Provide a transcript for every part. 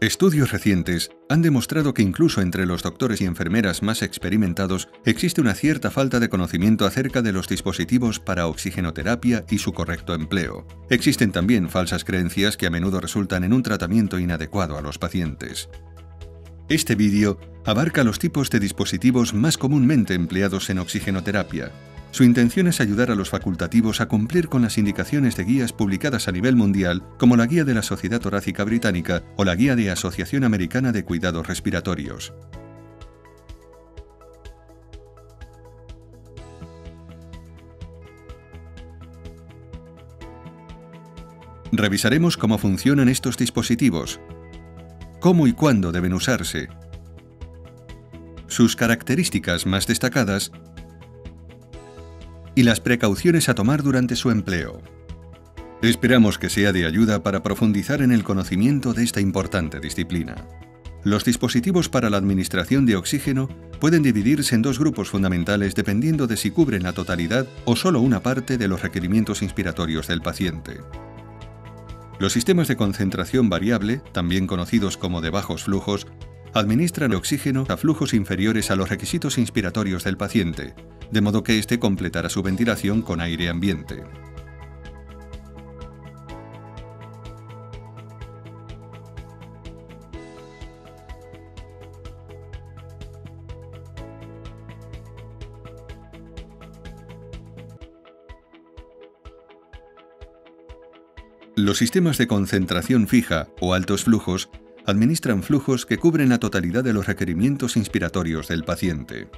Estudios recientes han demostrado que incluso entre los doctores y enfermeras más experimentados existe una cierta falta de conocimiento acerca de los dispositivos para oxigenoterapia y su correcto empleo. Existen también falsas creencias que a menudo resultan en un tratamiento inadecuado a los pacientes. Este vídeo abarca los tipos de dispositivos más comúnmente empleados en oxigenoterapia, su intención es ayudar a los facultativos a cumplir con las indicaciones de guías publicadas a nivel mundial, como la Guía de la Sociedad Torácica Británica o la Guía de Asociación Americana de Cuidados Respiratorios. Revisaremos cómo funcionan estos dispositivos, cómo y cuándo deben usarse, sus características más destacadas y las precauciones a tomar durante su empleo. Esperamos que sea de ayuda para profundizar en el conocimiento de esta importante disciplina. Los dispositivos para la administración de oxígeno pueden dividirse en dos grupos fundamentales dependiendo de si cubren la totalidad o solo una parte de los requerimientos inspiratorios del paciente. Los sistemas de concentración variable, también conocidos como de bajos flujos, administran oxígeno a flujos inferiores a los requisitos inspiratorios del paciente, de modo que éste completará su ventilación con aire ambiente. Los sistemas de concentración fija o altos flujos administran flujos que cubren la totalidad de los requerimientos inspiratorios del paciente.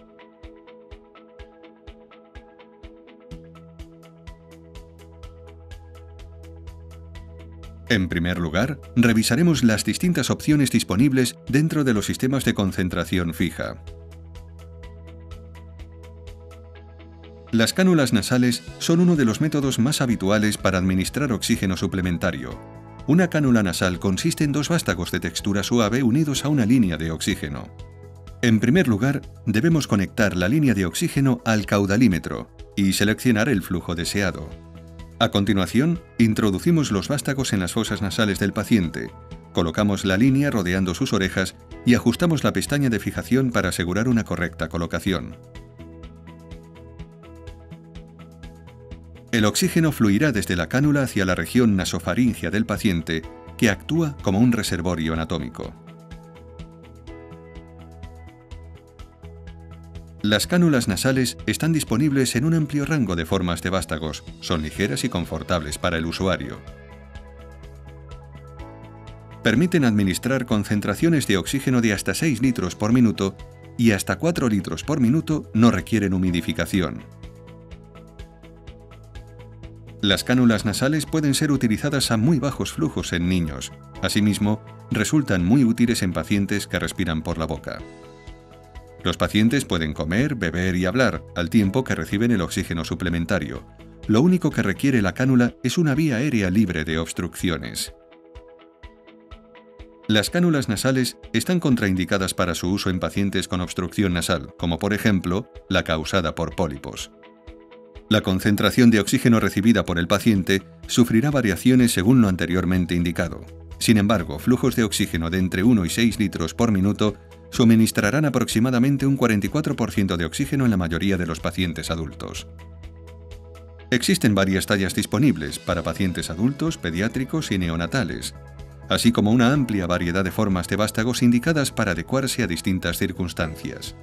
En primer lugar, revisaremos las distintas opciones disponibles dentro de los sistemas de concentración fija. Las cánulas nasales son uno de los métodos más habituales para administrar oxígeno suplementario. Una cánula nasal consiste en dos vástagos de textura suave unidos a una línea de oxígeno. En primer lugar, debemos conectar la línea de oxígeno al caudalímetro y seleccionar el flujo deseado. A continuación, introducimos los vástagos en las fosas nasales del paciente, colocamos la línea rodeando sus orejas y ajustamos la pestaña de fijación para asegurar una correcta colocación. El oxígeno fluirá desde la cánula hacia la región nasofaringia del paciente, que actúa como un reservorio anatómico. Las cánulas nasales están disponibles en un amplio rango de formas de vástagos, son ligeras y confortables para el usuario. Permiten administrar concentraciones de oxígeno de hasta 6 litros por minuto y hasta 4 litros por minuto no requieren humidificación. Las cánulas nasales pueden ser utilizadas a muy bajos flujos en niños. Asimismo, resultan muy útiles en pacientes que respiran por la boca. Los pacientes pueden comer, beber y hablar, al tiempo que reciben el oxígeno suplementario. Lo único que requiere la cánula es una vía aérea libre de obstrucciones. Las cánulas nasales están contraindicadas para su uso en pacientes con obstrucción nasal, como por ejemplo la causada por pólipos. La concentración de oxígeno recibida por el paciente sufrirá variaciones según lo anteriormente indicado. Sin embargo, flujos de oxígeno de entre 1 y 6 litros por minuto suministrarán aproximadamente un 44% de oxígeno en la mayoría de los pacientes adultos. Existen varias tallas disponibles para pacientes adultos, pediátricos y neonatales, así como una amplia variedad de formas de vástagos indicadas para adecuarse a distintas circunstancias.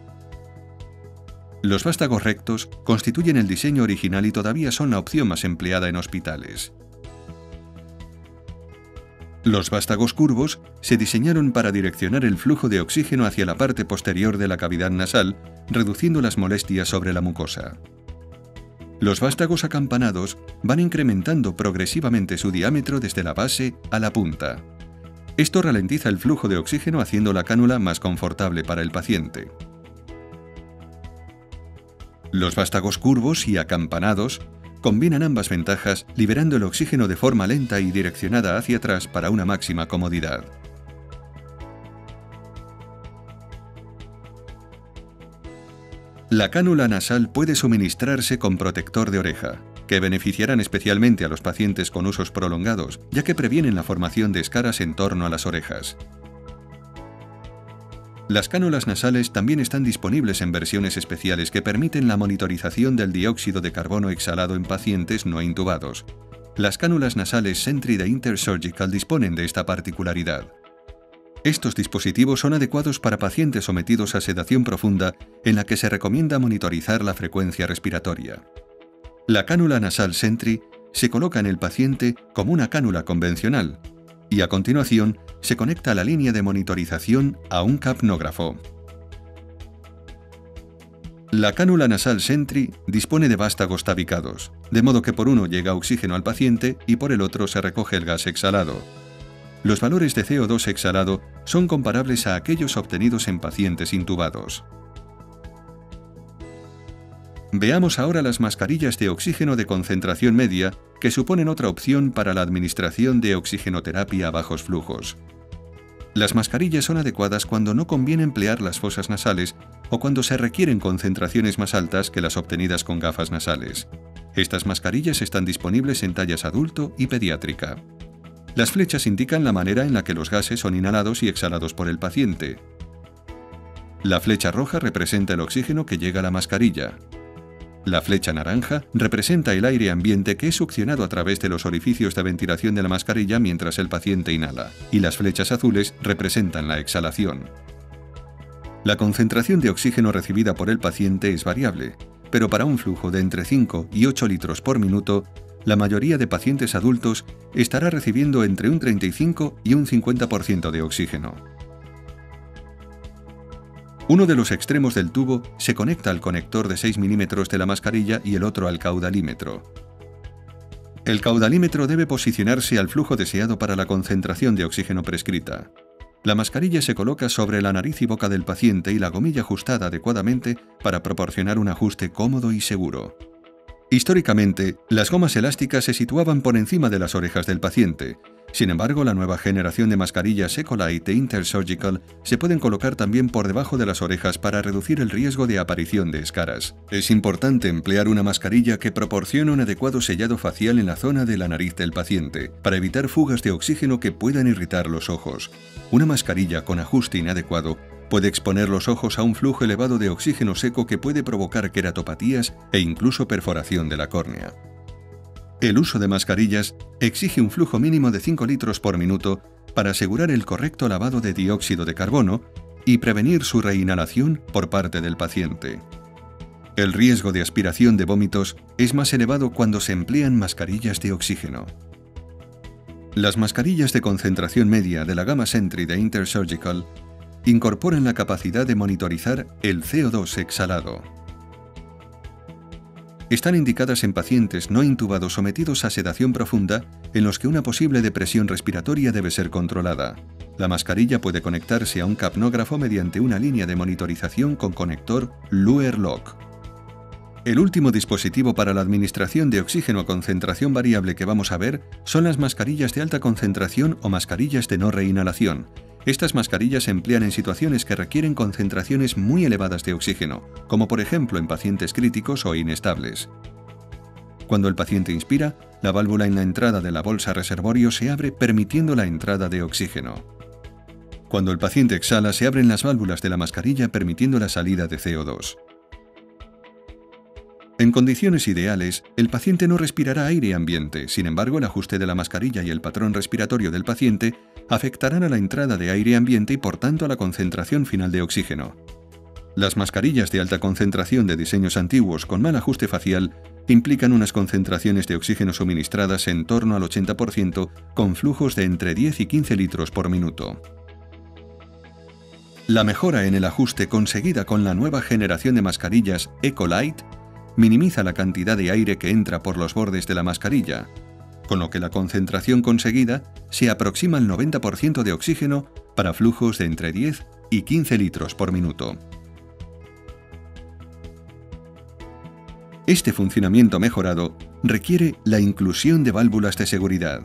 Los vástagos rectos constituyen el diseño original y todavía son la opción más empleada en hospitales. Los vástagos curvos se diseñaron para direccionar el flujo de oxígeno hacia la parte posterior de la cavidad nasal, reduciendo las molestias sobre la mucosa. Los vástagos acampanados van incrementando progresivamente su diámetro desde la base a la punta. Esto ralentiza el flujo de oxígeno haciendo la cánula más confortable para el paciente. Los vástagos curvos y acampanados combinan ambas ventajas liberando el oxígeno de forma lenta y direccionada hacia atrás para una máxima comodidad. La cánula nasal puede suministrarse con protector de oreja, que beneficiarán especialmente a los pacientes con usos prolongados, ya que previenen la formación de escaras en torno a las orejas. Las cánulas nasales también están disponibles en versiones especiales que permiten la monitorización del dióxido de carbono exhalado en pacientes no intubados. Las cánulas nasales Sentry de Intersurgical disponen de esta particularidad. Estos dispositivos son adecuados para pacientes sometidos a sedación profunda en la que se recomienda monitorizar la frecuencia respiratoria. La cánula nasal Sentry se coloca en el paciente como una cánula convencional y a continuación se conecta la línea de monitorización a un capnógrafo. La cánula nasal Sentry dispone de vástagos tabicados, de modo que por uno llega oxígeno al paciente y por el otro se recoge el gas exhalado. Los valores de CO2 exhalado son comparables a aquellos obtenidos en pacientes intubados. Veamos ahora las mascarillas de oxígeno de concentración media, que suponen otra opción para la administración de oxigenoterapia a bajos flujos. Las mascarillas son adecuadas cuando no conviene emplear las fosas nasales o cuando se requieren concentraciones más altas que las obtenidas con gafas nasales. Estas mascarillas están disponibles en tallas adulto y pediátrica. Las flechas indican la manera en la que los gases son inhalados y exhalados por el paciente. La flecha roja representa el oxígeno que llega a la mascarilla. La flecha naranja representa el aire ambiente que es succionado a través de los orificios de ventilación de la mascarilla mientras el paciente inhala, y las flechas azules representan la exhalación. La concentración de oxígeno recibida por el paciente es variable, pero para un flujo de entre 5 y 8 litros por minuto, la mayoría de pacientes adultos estará recibiendo entre un 35 y un 50% de oxígeno. Uno de los extremos del tubo se conecta al conector de 6 milímetros de la mascarilla y el otro al caudalímetro. El caudalímetro debe posicionarse al flujo deseado para la concentración de oxígeno prescrita. La mascarilla se coloca sobre la nariz y boca del paciente y la gomilla ajustada adecuadamente para proporcionar un ajuste cómodo y seguro. Históricamente, las gomas elásticas se situaban por encima de las orejas del paciente. Sin embargo, la nueva generación de mascarillas Ecolite e Intersurgical se pueden colocar también por debajo de las orejas para reducir el riesgo de aparición de escaras. Es importante emplear una mascarilla que proporcione un adecuado sellado facial en la zona de la nariz del paciente, para evitar fugas de oxígeno que puedan irritar los ojos. Una mascarilla con ajuste inadecuado Puede exponer los ojos a un flujo elevado de oxígeno seco que puede provocar queratopatías e incluso perforación de la córnea. El uso de mascarillas exige un flujo mínimo de 5 litros por minuto para asegurar el correcto lavado de dióxido de carbono y prevenir su reinhalación por parte del paciente. El riesgo de aspiración de vómitos es más elevado cuando se emplean mascarillas de oxígeno. Las mascarillas de concentración media de la gama Sentry de Intersurgical incorporan la capacidad de monitorizar el CO2 exhalado. Están indicadas en pacientes no intubados sometidos a sedación profunda en los que una posible depresión respiratoria debe ser controlada. La mascarilla puede conectarse a un capnógrafo mediante una línea de monitorización con conector Luer-Lock. El último dispositivo para la administración de oxígeno a concentración variable que vamos a ver son las mascarillas de alta concentración o mascarillas de no reinhalación, estas mascarillas se emplean en situaciones que requieren concentraciones muy elevadas de oxígeno, como por ejemplo en pacientes críticos o inestables. Cuando el paciente inspira, la válvula en la entrada de la bolsa reservorio se abre permitiendo la entrada de oxígeno. Cuando el paciente exhala, se abren las válvulas de la mascarilla permitiendo la salida de CO2. En condiciones ideales, el paciente no respirará aire ambiente, sin embargo el ajuste de la mascarilla y el patrón respiratorio del paciente afectarán a la entrada de aire ambiente y por tanto a la concentración final de oxígeno. Las mascarillas de alta concentración de diseños antiguos con mal ajuste facial implican unas concentraciones de oxígeno suministradas en torno al 80% con flujos de entre 10 y 15 litros por minuto. La mejora en el ajuste conseguida con la nueva generación de mascarillas Ecolite minimiza la cantidad de aire que entra por los bordes de la mascarilla, con lo que la concentración conseguida se aproxima al 90% de oxígeno para flujos de entre 10 y 15 litros por minuto. Este funcionamiento mejorado requiere la inclusión de válvulas de seguridad,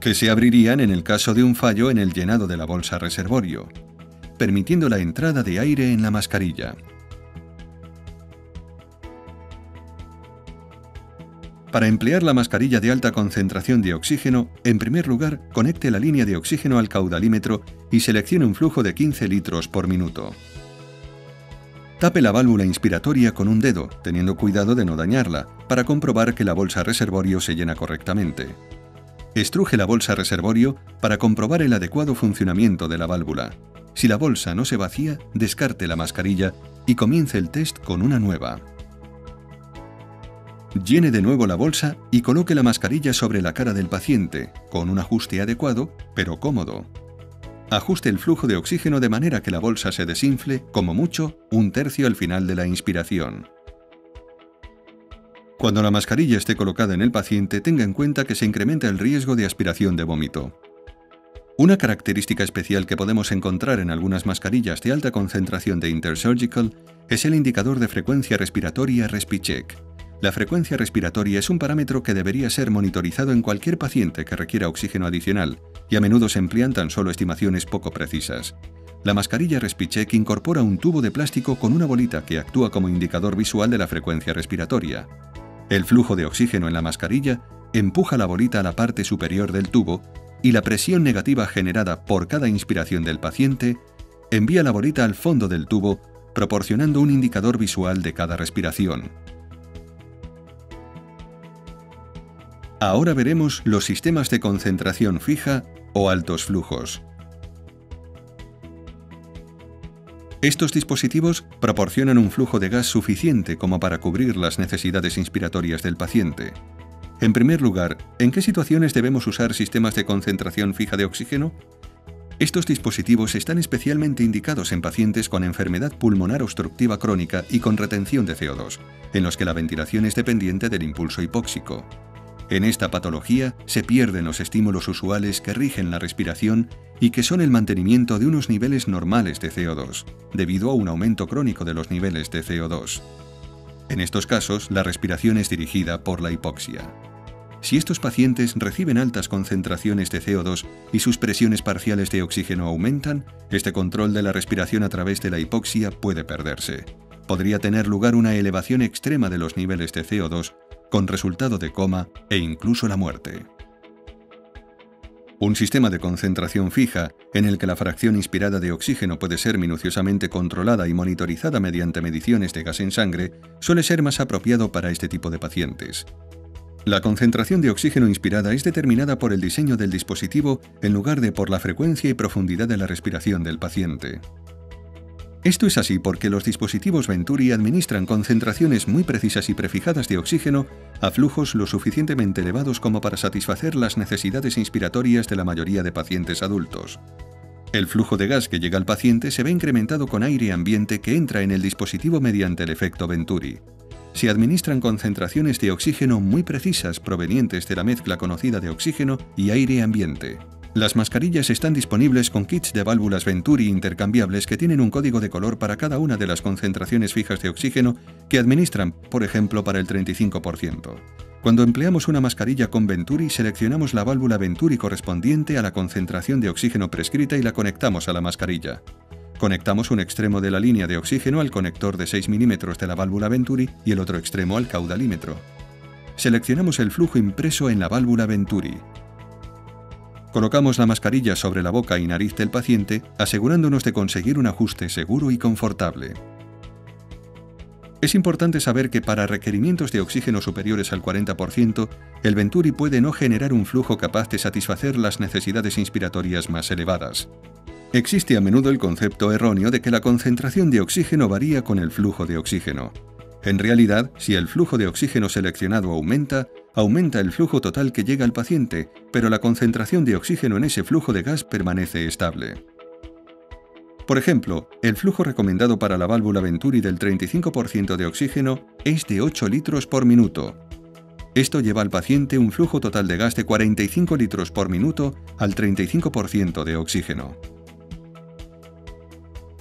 que se abrirían en el caso de un fallo en el llenado de la bolsa reservorio, permitiendo la entrada de aire en la mascarilla. Para emplear la mascarilla de alta concentración de oxígeno, en primer lugar, conecte la línea de oxígeno al caudalímetro y seleccione un flujo de 15 litros por minuto. Tape la válvula inspiratoria con un dedo, teniendo cuidado de no dañarla, para comprobar que la bolsa reservorio se llena correctamente. Estruje la bolsa reservorio para comprobar el adecuado funcionamiento de la válvula. Si la bolsa no se vacía, descarte la mascarilla y comience el test con una nueva. Llene de nuevo la bolsa y coloque la mascarilla sobre la cara del paciente, con un ajuste adecuado, pero cómodo. Ajuste el flujo de oxígeno de manera que la bolsa se desinfle, como mucho, un tercio al final de la inspiración. Cuando la mascarilla esté colocada en el paciente, tenga en cuenta que se incrementa el riesgo de aspiración de vómito. Una característica especial que podemos encontrar en algunas mascarillas de alta concentración de Intersurgical es el indicador de frecuencia respiratoria RespiCheck. La frecuencia respiratoria es un parámetro que debería ser monitorizado en cualquier paciente que requiera oxígeno adicional, y a menudo se emplean tan solo estimaciones poco precisas. La mascarilla RespiCheck incorpora un tubo de plástico con una bolita que actúa como indicador visual de la frecuencia respiratoria. El flujo de oxígeno en la mascarilla empuja la bolita a la parte superior del tubo y la presión negativa generada por cada inspiración del paciente envía la bolita al fondo del tubo proporcionando un indicador visual de cada respiración. Ahora veremos los sistemas de concentración fija o altos flujos. Estos dispositivos proporcionan un flujo de gas suficiente como para cubrir las necesidades inspiratorias del paciente. En primer lugar, ¿en qué situaciones debemos usar sistemas de concentración fija de oxígeno? Estos dispositivos están especialmente indicados en pacientes con enfermedad pulmonar obstructiva crónica y con retención de CO2, en los que la ventilación es dependiente del impulso hipóxico. En esta patología se pierden los estímulos usuales que rigen la respiración y que son el mantenimiento de unos niveles normales de CO2, debido a un aumento crónico de los niveles de CO2. En estos casos, la respiración es dirigida por la hipoxia. Si estos pacientes reciben altas concentraciones de CO2 y sus presiones parciales de oxígeno aumentan, este control de la respiración a través de la hipoxia puede perderse. Podría tener lugar una elevación extrema de los niveles de CO2 con resultado de coma e incluso la muerte. Un sistema de concentración fija, en el que la fracción inspirada de oxígeno puede ser minuciosamente controlada y monitorizada mediante mediciones de gas en sangre, suele ser más apropiado para este tipo de pacientes. La concentración de oxígeno inspirada es determinada por el diseño del dispositivo en lugar de por la frecuencia y profundidad de la respiración del paciente. Esto es así porque los dispositivos Venturi administran concentraciones muy precisas y prefijadas de oxígeno a flujos lo suficientemente elevados como para satisfacer las necesidades inspiratorias de la mayoría de pacientes adultos. El flujo de gas que llega al paciente se ve incrementado con aire ambiente que entra en el dispositivo mediante el efecto Venturi. Se administran concentraciones de oxígeno muy precisas provenientes de la mezcla conocida de oxígeno y aire ambiente. Las mascarillas están disponibles con kits de válvulas Venturi intercambiables que tienen un código de color para cada una de las concentraciones fijas de oxígeno que administran, por ejemplo, para el 35%. Cuando empleamos una mascarilla con Venturi, seleccionamos la válvula Venturi correspondiente a la concentración de oxígeno prescrita y la conectamos a la mascarilla. Conectamos un extremo de la línea de oxígeno al conector de 6 milímetros de la válvula Venturi y el otro extremo al caudalímetro. Seleccionamos el flujo impreso en la válvula Venturi. Colocamos la mascarilla sobre la boca y nariz del paciente, asegurándonos de conseguir un ajuste seguro y confortable. Es importante saber que para requerimientos de oxígeno superiores al 40%, el Venturi puede no generar un flujo capaz de satisfacer las necesidades inspiratorias más elevadas. Existe a menudo el concepto erróneo de que la concentración de oxígeno varía con el flujo de oxígeno. En realidad, si el flujo de oxígeno seleccionado aumenta, aumenta el flujo total que llega al paciente, pero la concentración de oxígeno en ese flujo de gas permanece estable. Por ejemplo, el flujo recomendado para la válvula Venturi del 35% de oxígeno es de 8 litros por minuto. Esto lleva al paciente un flujo total de gas de 45 litros por minuto al 35% de oxígeno.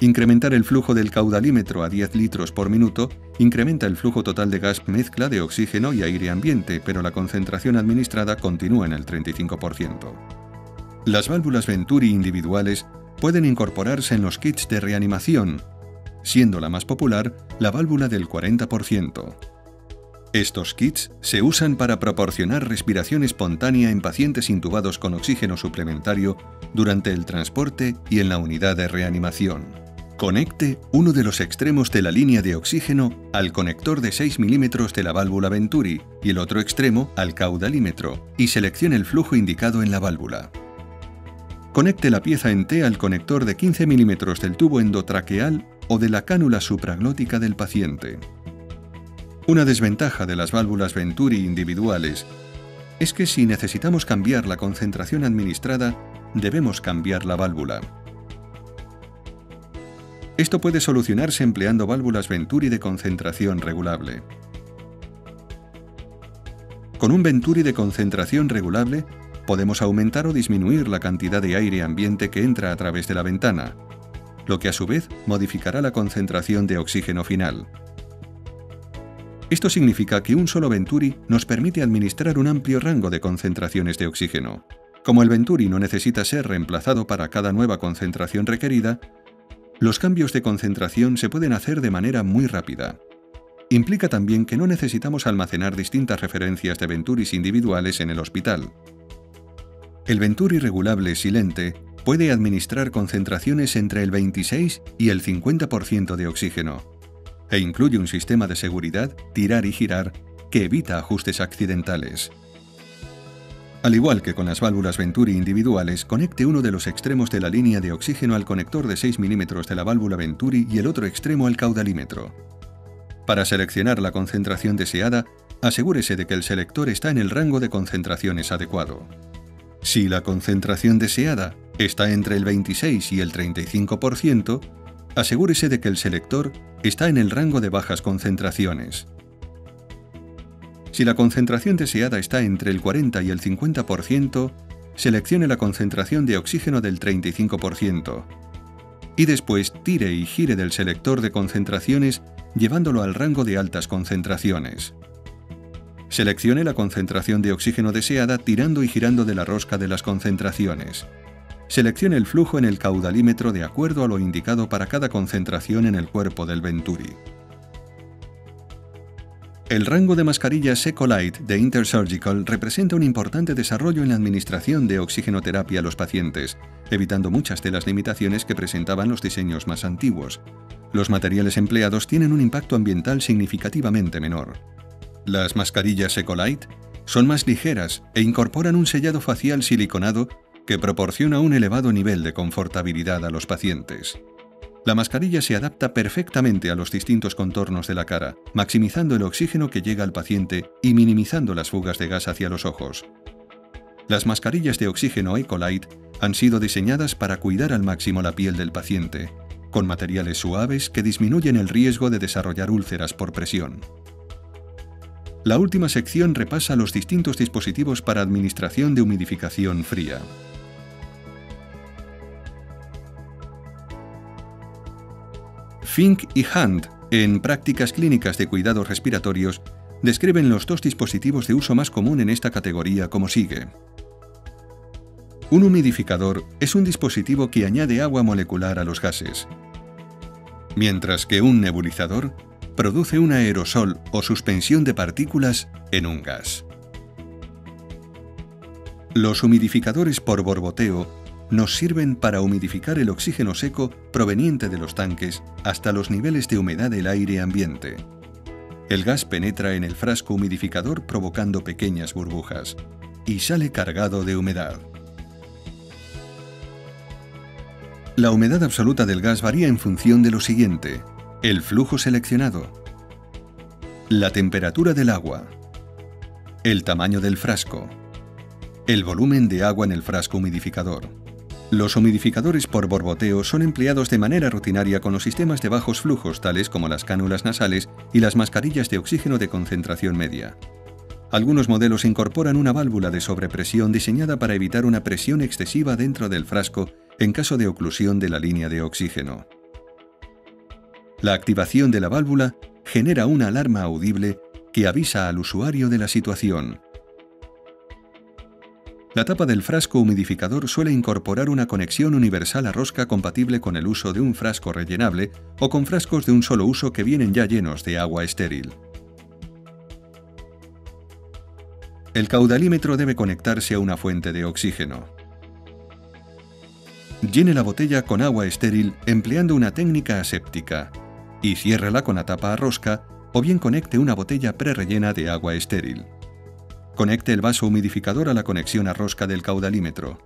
Incrementar el flujo del caudalímetro a 10 litros por minuto incrementa el flujo total de gas mezcla de oxígeno y aire ambiente, pero la concentración administrada continúa en el 35%. Las válvulas Venturi individuales pueden incorporarse en los kits de reanimación, siendo la más popular la válvula del 40%. Estos kits se usan para proporcionar respiración espontánea en pacientes intubados con oxígeno suplementario durante el transporte y en la unidad de reanimación. Conecte uno de los extremos de la línea de oxígeno al conector de 6 milímetros de la válvula Venturi y el otro extremo al caudalímetro y seleccione el flujo indicado en la válvula. Conecte la pieza en T al conector de 15 milímetros del tubo endotraqueal o de la cánula supraglótica del paciente. Una desventaja de las válvulas Venturi individuales es que si necesitamos cambiar la concentración administrada, debemos cambiar la válvula. Esto puede solucionarse empleando válvulas Venturi de concentración regulable. Con un Venturi de concentración regulable, podemos aumentar o disminuir la cantidad de aire ambiente que entra a través de la ventana, lo que a su vez modificará la concentración de oxígeno final. Esto significa que un solo Venturi nos permite administrar un amplio rango de concentraciones de oxígeno. Como el Venturi no necesita ser reemplazado para cada nueva concentración requerida, los cambios de concentración se pueden hacer de manera muy rápida. Implica también que no necesitamos almacenar distintas referencias de Venturis individuales en el hospital. El Venturi regulable silente puede administrar concentraciones entre el 26 y el 50% de oxígeno, e incluye un sistema de seguridad, tirar y girar, que evita ajustes accidentales. Al igual que con las válvulas Venturi individuales, conecte uno de los extremos de la línea de oxígeno al conector de 6 milímetros de la válvula Venturi y el otro extremo al caudalímetro. Para seleccionar la concentración deseada, asegúrese de que el selector está en el rango de concentraciones adecuado. Si la concentración deseada está entre el 26 y el 35%, asegúrese de que el selector está en el rango de bajas concentraciones. Si la concentración deseada está entre el 40 y el 50%, seleccione la concentración de oxígeno del 35%. Y después tire y gire del selector de concentraciones llevándolo al rango de altas concentraciones. Seleccione la concentración de oxígeno deseada tirando y girando de la rosca de las concentraciones. Seleccione el flujo en el caudalímetro de acuerdo a lo indicado para cada concentración en el cuerpo del Venturi. El rango de mascarillas Ecolite de Intersurgical representa un importante desarrollo en la administración de oxigenoterapia a los pacientes, evitando muchas de las limitaciones que presentaban los diseños más antiguos. Los materiales empleados tienen un impacto ambiental significativamente menor. Las mascarillas Ecolite son más ligeras e incorporan un sellado facial siliconado que proporciona un elevado nivel de confortabilidad a los pacientes. La mascarilla se adapta perfectamente a los distintos contornos de la cara, maximizando el oxígeno que llega al paciente y minimizando las fugas de gas hacia los ojos. Las mascarillas de oxígeno Ecolite han sido diseñadas para cuidar al máximo la piel del paciente, con materiales suaves que disminuyen el riesgo de desarrollar úlceras por presión. La última sección repasa los distintos dispositivos para administración de humidificación fría. Fink y Hunt, en Prácticas Clínicas de Cuidados Respiratorios, describen los dos dispositivos de uso más común en esta categoría como sigue. Un humidificador es un dispositivo que añade agua molecular a los gases, mientras que un nebulizador produce un aerosol o suspensión de partículas en un gas. Los humidificadores por borboteo nos sirven para humidificar el oxígeno seco proveniente de los tanques hasta los niveles de humedad del aire ambiente. El gas penetra en el frasco humidificador provocando pequeñas burbujas y sale cargado de humedad. La humedad absoluta del gas varía en función de lo siguiente. El flujo seleccionado. La temperatura del agua. El tamaño del frasco. El volumen de agua en el frasco humidificador. Los humidificadores por borboteo son empleados de manera rutinaria con los sistemas de bajos flujos tales como las cánulas nasales y las mascarillas de oxígeno de concentración media. Algunos modelos incorporan una válvula de sobrepresión diseñada para evitar una presión excesiva dentro del frasco en caso de oclusión de la línea de oxígeno. La activación de la válvula genera una alarma audible que avisa al usuario de la situación. La tapa del frasco humidificador suele incorporar una conexión universal a rosca compatible con el uso de un frasco rellenable o con frascos de un solo uso que vienen ya llenos de agua estéril. El caudalímetro debe conectarse a una fuente de oxígeno. Llene la botella con agua estéril empleando una técnica aséptica y ciérrala con la tapa a rosca o bien conecte una botella prerrellena de agua estéril. Conecte el vaso humidificador a la conexión a rosca del caudalímetro.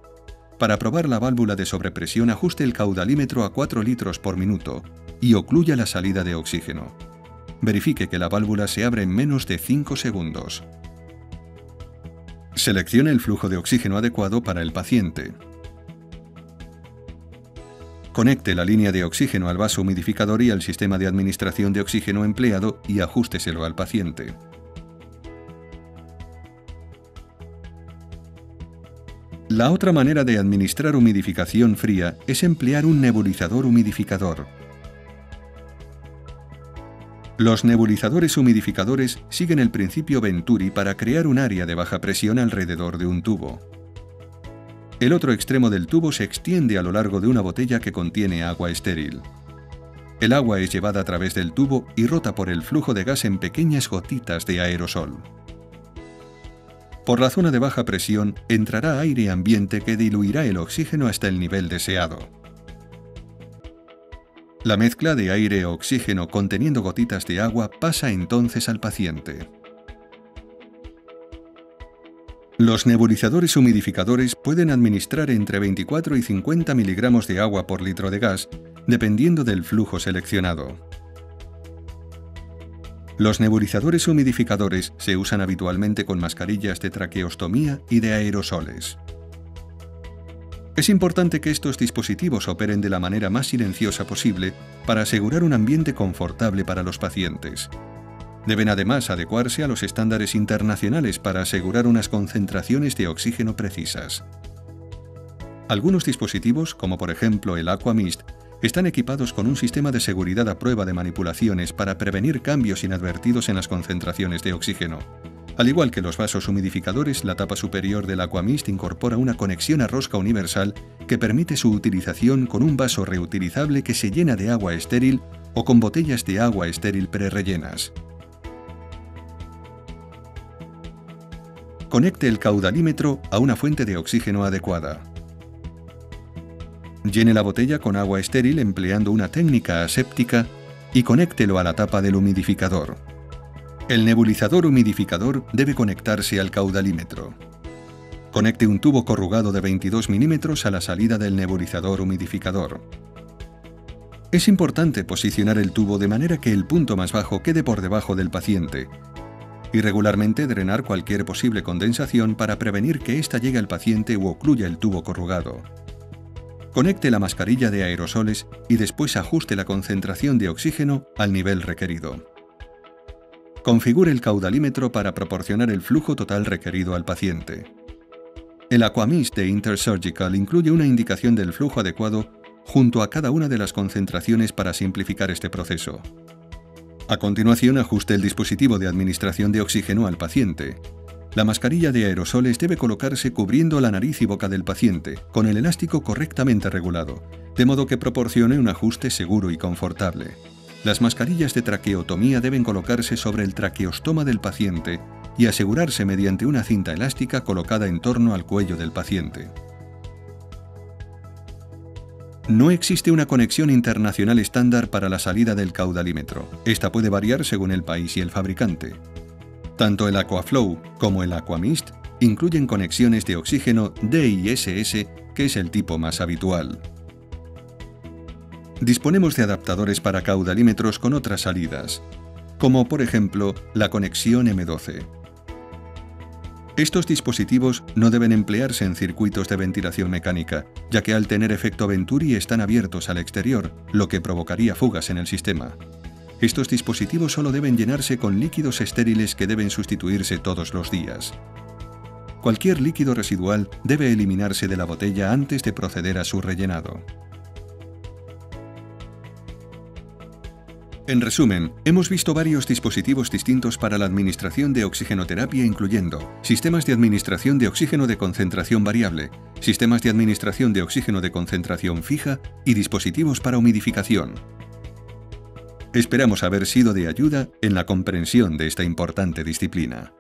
Para probar la válvula de sobrepresión ajuste el caudalímetro a 4 litros por minuto y ocluya la salida de oxígeno. Verifique que la válvula se abre en menos de 5 segundos. Seleccione el flujo de oxígeno adecuado para el paciente. Conecte la línea de oxígeno al vaso humidificador y al sistema de administración de oxígeno empleado y ajústeselo al paciente. La otra manera de administrar humidificación fría es emplear un nebulizador humidificador. Los nebulizadores humidificadores siguen el principio Venturi para crear un área de baja presión alrededor de un tubo. El otro extremo del tubo se extiende a lo largo de una botella que contiene agua estéril. El agua es llevada a través del tubo y rota por el flujo de gas en pequeñas gotitas de aerosol. Por la zona de baja presión entrará aire ambiente que diluirá el oxígeno hasta el nivel deseado. La mezcla de aire-oxígeno conteniendo gotitas de agua pasa entonces al paciente. Los nebulizadores humidificadores pueden administrar entre 24 y 50 miligramos de agua por litro de gas, dependiendo del flujo seleccionado. Los nebulizadores humidificadores se usan habitualmente con mascarillas de traqueostomía y de aerosoles. Es importante que estos dispositivos operen de la manera más silenciosa posible para asegurar un ambiente confortable para los pacientes. Deben además adecuarse a los estándares internacionales para asegurar unas concentraciones de oxígeno precisas. Algunos dispositivos, como por ejemplo el Aquamist, están equipados con un sistema de seguridad a prueba de manipulaciones para prevenir cambios inadvertidos en las concentraciones de oxígeno. Al igual que los vasos humidificadores, la tapa superior del Aquamist incorpora una conexión a rosca universal que permite su utilización con un vaso reutilizable que se llena de agua estéril o con botellas de agua estéril prerellenas. Conecte el caudalímetro a una fuente de oxígeno adecuada. Llene la botella con agua estéril empleando una técnica aséptica y conéctelo a la tapa del humidificador. El nebulizador humidificador debe conectarse al caudalímetro. Conecte un tubo corrugado de 22 milímetros a la salida del nebulizador humidificador. Es importante posicionar el tubo de manera que el punto más bajo quede por debajo del paciente y regularmente drenar cualquier posible condensación para prevenir que ésta llegue al paciente u ocluya el tubo corrugado. Conecte la mascarilla de aerosoles y después ajuste la concentración de oxígeno al nivel requerido. Configure el caudalímetro para proporcionar el flujo total requerido al paciente. El Aquamist de Intersurgical incluye una indicación del flujo adecuado junto a cada una de las concentraciones para simplificar este proceso. A continuación, ajuste el dispositivo de administración de oxígeno al paciente. La mascarilla de aerosoles debe colocarse cubriendo la nariz y boca del paciente, con el elástico correctamente regulado, de modo que proporcione un ajuste seguro y confortable. Las mascarillas de traqueotomía deben colocarse sobre el traqueostoma del paciente y asegurarse mediante una cinta elástica colocada en torno al cuello del paciente. No existe una conexión internacional estándar para la salida del caudalímetro. Esta puede variar según el país y el fabricante. Tanto el Aquaflow como el Aquamist incluyen conexiones de oxígeno DISS, que es el tipo más habitual. Disponemos de adaptadores para caudalímetros con otras salidas, como por ejemplo la conexión M12. Estos dispositivos no deben emplearse en circuitos de ventilación mecánica, ya que al tener efecto Venturi están abiertos al exterior, lo que provocaría fugas en el sistema. Estos dispositivos solo deben llenarse con líquidos estériles que deben sustituirse todos los días. Cualquier líquido residual debe eliminarse de la botella antes de proceder a su rellenado. En resumen, hemos visto varios dispositivos distintos para la administración de oxigenoterapia incluyendo sistemas de administración de oxígeno de concentración variable, sistemas de administración de oxígeno de concentración fija y dispositivos para humidificación. Esperamos haber sido de ayuda en la comprensión de esta importante disciplina.